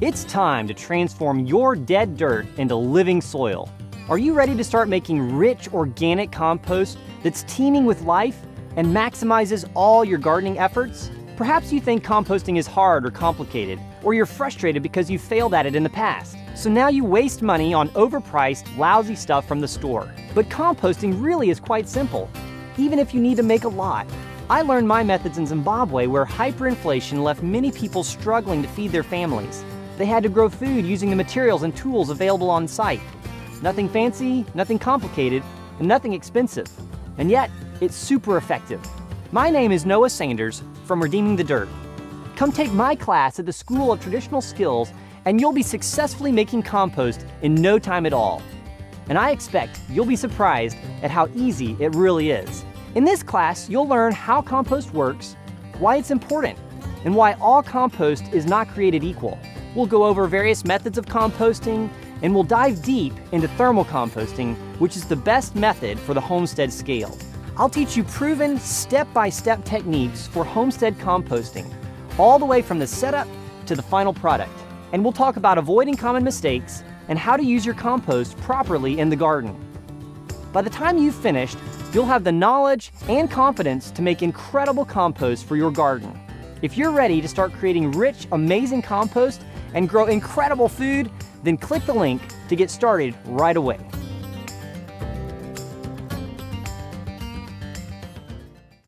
It's time to transform your dead dirt into living soil. Are you ready to start making rich organic compost that's teeming with life and maximizes all your gardening efforts? Perhaps you think composting is hard or complicated, or you're frustrated because you failed at it in the past. So now you waste money on overpriced, lousy stuff from the store. But composting really is quite simple, even if you need to make a lot. I learned my methods in Zimbabwe where hyperinflation left many people struggling to feed their families. They had to grow food using the materials and tools available on site. Nothing fancy, nothing complicated, and nothing expensive. And yet, it's super effective. My name is Noah Sanders from Redeeming the Dirt. Come take my class at the School of Traditional Skills and you'll be successfully making compost in no time at all. And I expect you'll be surprised at how easy it really is. In this class, you'll learn how compost works, why it's important, and why all compost is not created equal. We'll go over various methods of composting, and we'll dive deep into thermal composting, which is the best method for the homestead scale. I'll teach you proven step-by-step techniques for homestead composting, all the way from the setup to the final product. And we'll talk about avoiding common mistakes and how to use your compost properly in the garden. By the time you've finished, you'll have the knowledge and confidence to make incredible compost for your garden. If you're ready to start creating rich, amazing compost and grow incredible food, then click the link to get started right away.